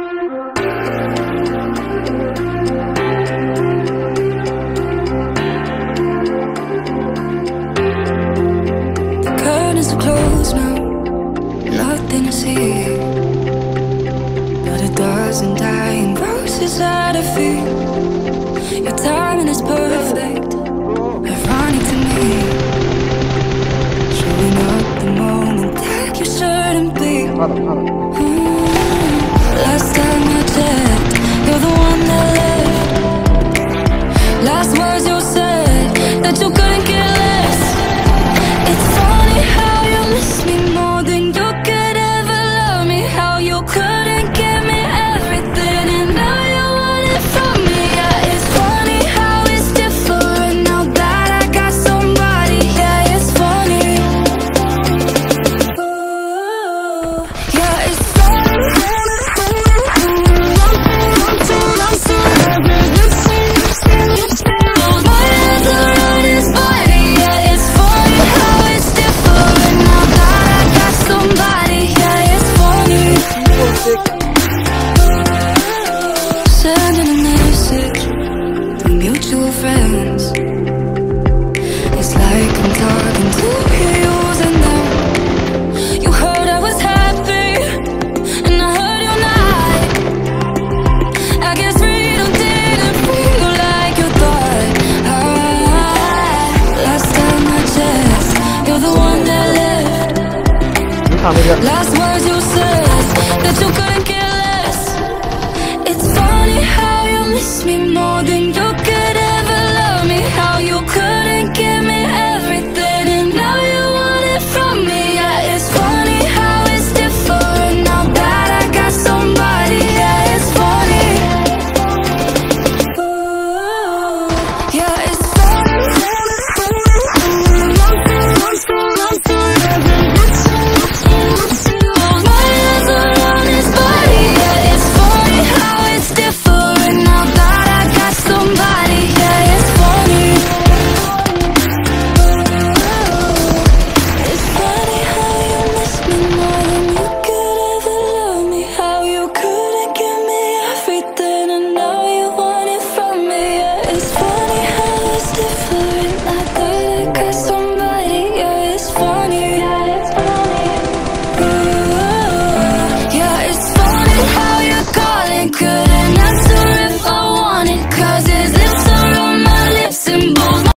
The Curtains are closed now, nothing to see. But a dozen dying roses at her feet. Your timing is perfect, ironic to me. Showing up the moment that you shouldn't be. As you said music. Last words you said that you couldn't